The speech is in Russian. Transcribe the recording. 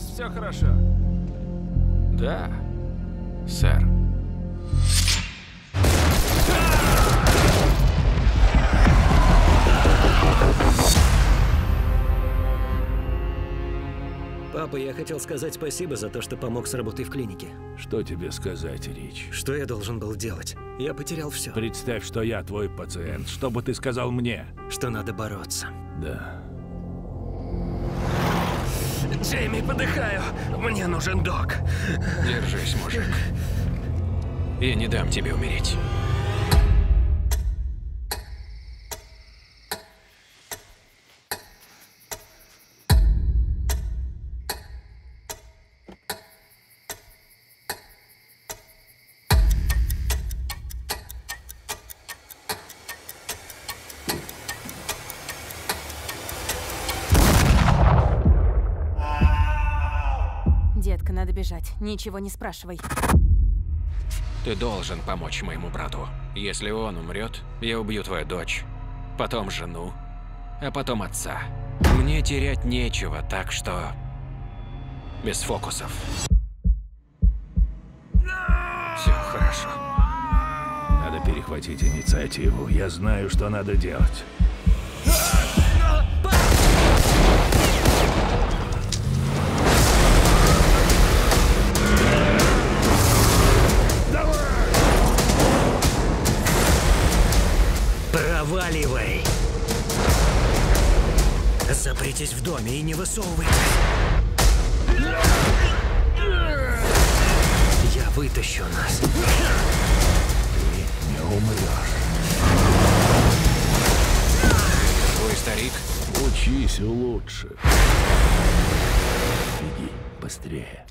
вас все хорошо? Да, сэр. Папа, я хотел сказать спасибо за то, что помог с работой в клинике. Что тебе сказать, Рич? Что я должен был делать? Я потерял все. Представь, что я твой пациент. Что бы ты сказал мне? Что надо бороться. Да. Джейми, подыхаю. Мне нужен док. Держись, мужик. Я не дам тебе умереть. Детка, надо бежать. Ничего не спрашивай. Ты должен помочь моему брату. Если он умрет, я убью твою дочь, потом жену, а потом отца. Мне терять нечего, так что... Без фокусов. Все хорошо. Надо перехватить инициативу. Я знаю, что надо делать. Проваливай. Запритесь в доме и не высовывайтесь. Я вытащу нас. Не умрешь. Твой старик Учись лучше. Беги быстрее.